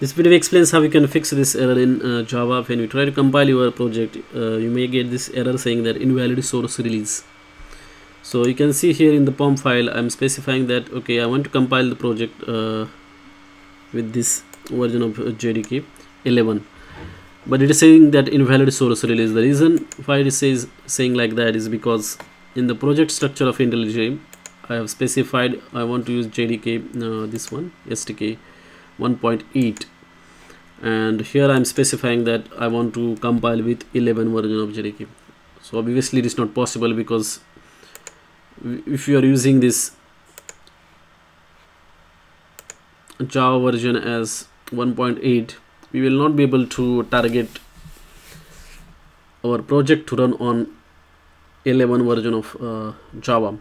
this video explains how you can fix this error in uh, java. When you try to compile your project uh, you may get this error saying that invalid source release. So you can see here in the pom file i'm specifying that okay i want to compile the project uh, with this version of uh, jdk 11 but it is saying that invalid source release. The reason why it says saying like that is because in the project structure of IntelliJ I have specified I want to use JDK uh, this one SDK 1.8 and here I'm specifying that I want to compile with 11 version of JDK so obviously it is not possible because if you are using this Java version as 1.8 we will not be able to target our project to run on 11 version of uh, Java.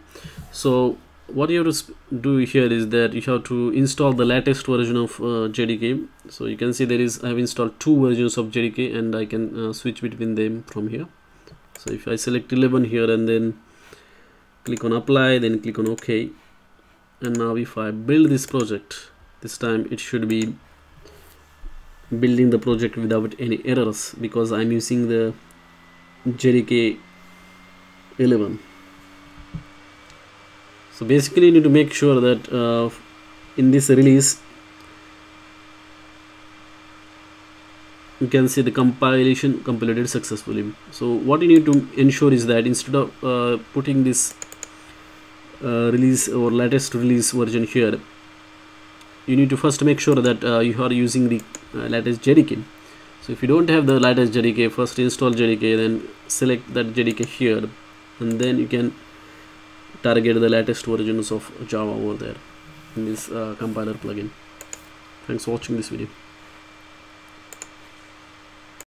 So what you have to do here is that you have to install the latest version of uh, JDK so you can see there is I have installed two versions of JDK and I can uh, switch between them from here. So if I select 11 here and then click on apply then click on OK and now if I build this project this time it should be building the project without any errors because I'm using the JDK 11 so basically you need to make sure that uh, in this release you can see the compilation completed successfully. So what you need to ensure is that instead of uh, putting this uh, release or latest release version here you need to first make sure that uh, you are using the uh, latest JDK so if you don't have the latest JDK first install JDK then select that JDK here and then you can target the latest versions of Java over there. In this uh, compiler plugin. Thanks for watching this video